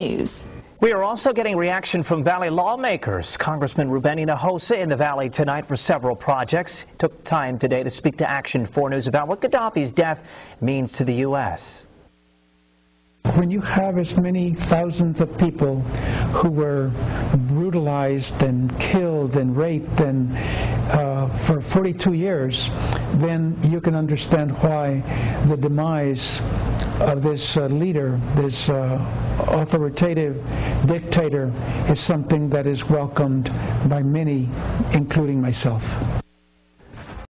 News. We are also getting reaction from Valley lawmakers. Congressman Ruben Hinojosa in the Valley tonight for several projects. Took time today to speak to Action 4 News about what Gaddafi's death means to the U.S. When you have as many thousands of people who were brutalized and killed and raped and uh, for 42 years, then you can understand why the demise of this uh, leader, this uh, authoritative dictator, is something that is welcomed by many, including myself.